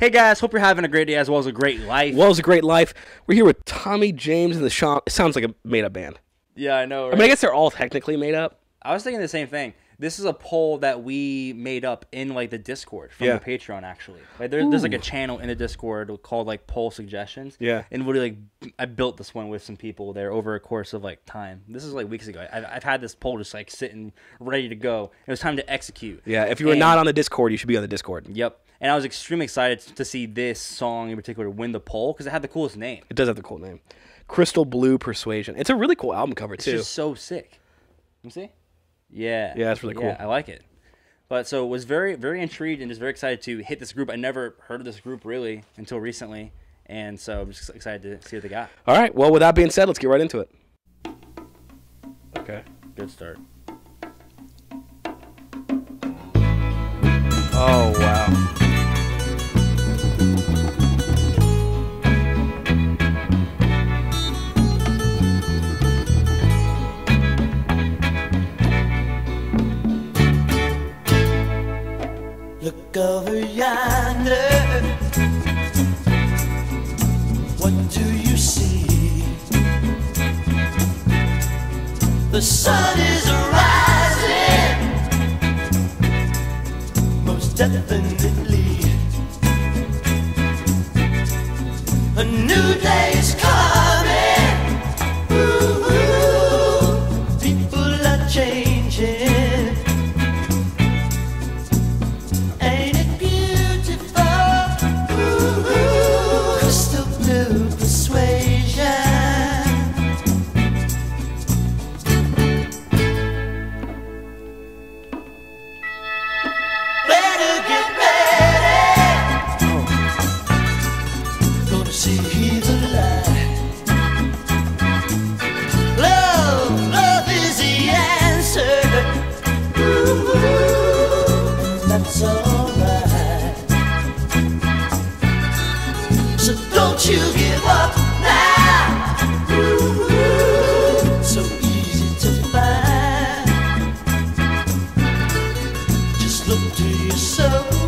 Hey guys, hope you're having a great day as well as a great life. Well, as a great life. We're here with Tommy James and the Sean. It sounds like a made up band. yeah, I know. I mean, I guess they're all technically made up. I was thinking the same thing. This is a poll that we made up in like the Discord from Yeah. the Patreon actually. Like there, there's like a channel in the Discord called like poll suggestions. Yeah. And literally like I built this one with some people there over a course of like time. This is like weeks ago. I've, I've had this poll just like sitting ready to go. It was time to execute. Yeah, if you were And- not on the Discord, you should be on the Discord. Yep. And I was extremely excited to see this song in particular win the poll because it had the coolest name. It does have the cool name, Crystal Blue Persuasion. It's a really cool album cover too. It's just so sick. You see? Yeah. Yeah, it's really cool. Yeah, I like it. But so was very very intrigued and just very excited to hit this group. I never heard of this group really until recently, and so I'm just excited to see what they got. All right. Well, with that being said, let's get right into it. Okay. Good start. Oh wow. What look to your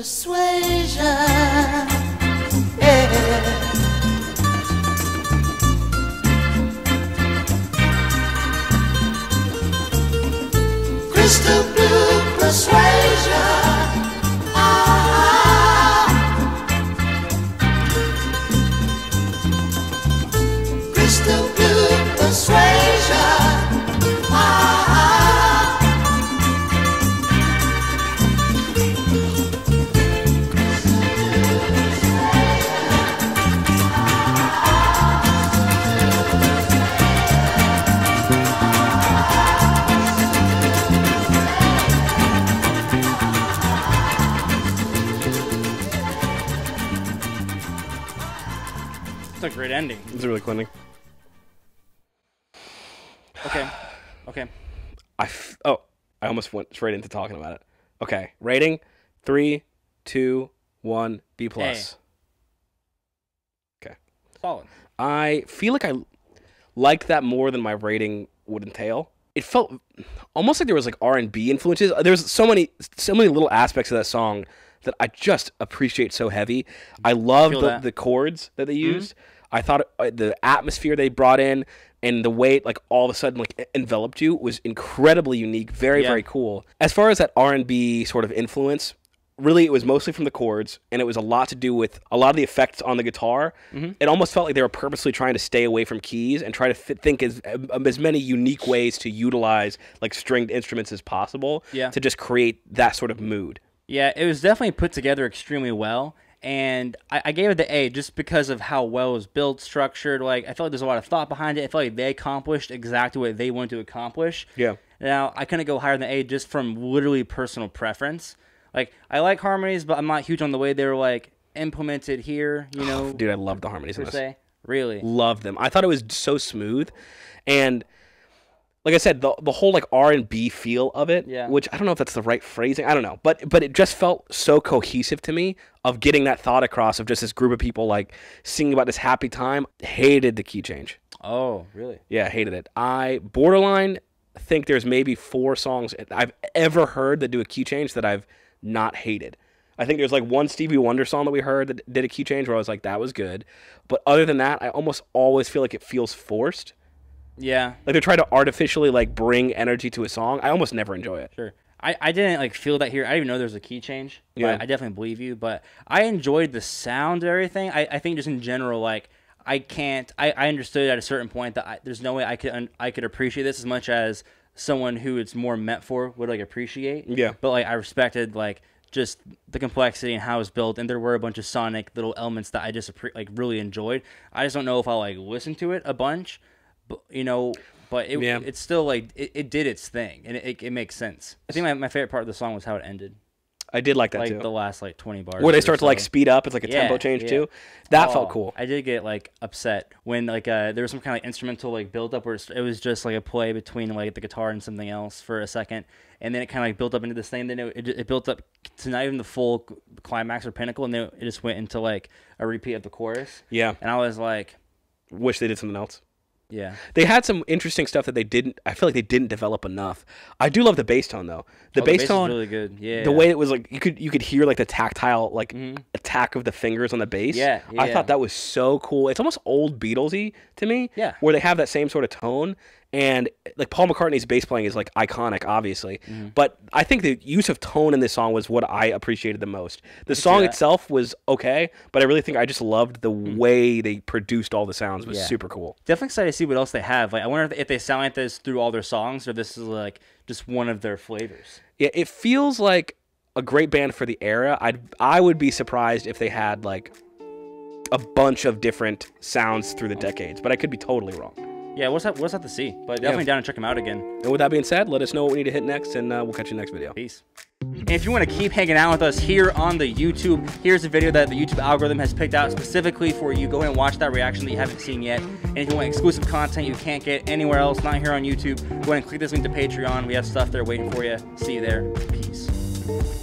persuasion. Yeah. Crystal blue persuasion. A great ending. It's really cool. ending. Okay. Okay. I f- oh, I almost went straight into talking about it. Okay, rating three, two, one. B plus. Okay. Solid. I feel like I liked that more than my rating would entail. It felt almost like there was like R and B influences. There was so many, so many little aspects of that song that I just appreciate so heavy. I love the, that. Mm-hmm. the chords that they used. I thought uh, the atmosphere they brought in and the way it, like all of a sudden like enveloped you was incredibly unique. Very Yeah. very cool. As far as that R and B sort of influence, really it was mostly from the chords and it was a lot to do with a lot of the effects on the guitar Mm-hmm. it almost felt like they were purposely trying to stay away from keys and try to fit, think as um, as many unique ways to utilize like stringed instruments as possible Yeah. to just create that sort of mood Yeah, it was definitely put together extremely well. And I, I gave it the A just because of how well it was built, structured. Like I felt like there's a lot of thought behind it. I felt like they accomplished exactly what they wanted to accomplish. Yeah. Now I couldn't go higher than A just from literally personal preference. Like I like harmonies, but I'm not huge on the way they were like implemented here. You oh, know, dude i love the harmonies in per this se. Really. love them i thought it was so smooth and like i said the, the whole like r&b feel of it Yeah. which i don't know if that's the right phrasing i don't know but but it just felt so cohesive to me of getting that thought across of just this group of people like singing about this happy time hated the key change Oh, really? Yeah, hated it. I borderline think there's maybe four songs I've ever heard that do a key change that I've not hated. I think there's like one Stevie Wonder song that we heard that did a key change where I was like, that was good. But other than that, I almost always feel like it feels forced. Yeah. Like they're trying to artificially like bring energy to a song. I almost never enjoy it. Sure. I, I didn't like feel that here. I didn't even know there was a key change. but Yeah. I definitely believe you. But I enjoyed the sound of everything. I, I think just in general, like I can't. I, I understood at a certain point that I, there's no way I could un, I could appreciate this as much as someone who it's more meant for would like appreciate. Yeah. But like I respected like just the complexity and how it was built, and there were a bunch of sonic little elements that I just like really enjoyed. I just don't know if I'll like listen to it a bunch, but you know. But it, Yeah. it's still like it, it did its thing, and it, it, it makes sense. I think my, my favorite part of the song was how it ended, I did like that like too. the last like twenty bars. Where they start to like speed up, it's like a tempo change yeah. too. That Oh, felt cool. I did get like upset when like uh there was some kind of like instrumental like build up where it was just like a play between like the guitar and something else for a second, and then it kind of like built up into this thing. Then it, it, it built up to not even the full climax or pinnacle, and then it just went into like a repeat of the chorus. Yeah. And I was like, Wish they did something else. Yeah, They had some interesting stuff that they didn't. I feel like they didn't develop enough. I do love the bass tone though. The Oh, bass is tone, really good. Yeah, the way it was like you could you could hear like the tactile like attack of the fingers on the bass. Mm-hmm. Yeah, I thought that was so cool. It's almost old Beatlesy to me. Yeah. where they have that same sort of tone. And like Paul McCartney's bass playing is like iconic, obviously. Mm-hmm. But I think the use of tone in this song was what I appreciated the most. The song itself was okay, but I really think I just loved the way they produced all the sounds. It was. Yeah. super cool. definitely excited to see what else they have. Like, I wonder if, if they sound like this through all their songs, or this is like just one of their flavors. Yeah, it feels like a great band for the era. I'd I would be surprised if they had like a bunch of different sounds through the decades, but I could be totally wrong. Yeah, what's that? What's that to see? But definitely down and check them out again. And with that being said, let us know what we need to hit next, and uh, we'll catch you next video. Peace. And if you want to keep hanging out with us here on the YouTube, here's a video that the YouTube algorithm has picked out specifically for you. Go ahead and watch that reaction that you haven't seen yet. And if you want exclusive content you can't get anywhere else, not here on YouTube, go ahead and click this link to Patreon. We have stuff there waiting for you. See you there. Peace.